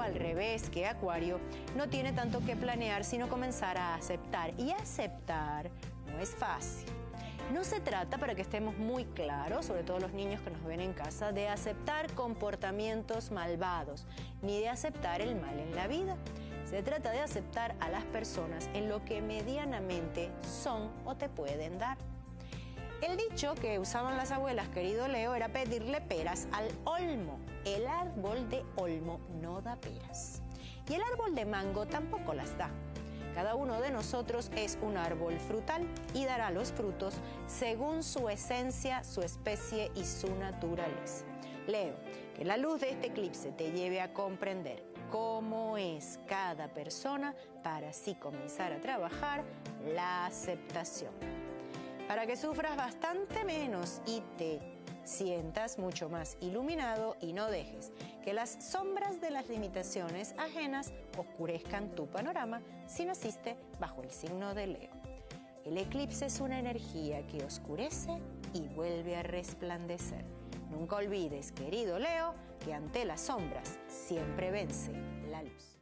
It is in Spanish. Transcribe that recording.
Al revés que Acuario, no tiene tanto que planear, sino comenzar a aceptar. Y aceptar no es fácil. No se trata, para que estemos muy claros, sobre todo los niños que nos ven en casa, de aceptar comportamientos malvados, ni de aceptar el mal en la vida. Se trata de aceptar a las personas en lo que medianamente son o te pueden dar. El dicho que usaban las abuelas, querido Leo, era pedirle peras al olmo. El árbol de olmo no da peras. Y el árbol de mango tampoco las da. Cada uno de nosotros es un árbol frutal y dará los frutos según su esencia, su especie y su naturaleza. Leo, que la luz de este eclipse te lleve a comprender cómo es cada persona para así comenzar a trabajar la aceptación. Para que sufras bastante menos y te sientas mucho más iluminado y no dejes que las sombras de las limitaciones ajenas oscurezcan tu panorama si naciste bajo el signo de Leo. El eclipse es una energía que oscurece y vuelve a resplandecer. Nunca olvides, querido Leo, que ante las sombras siempre vence la luz.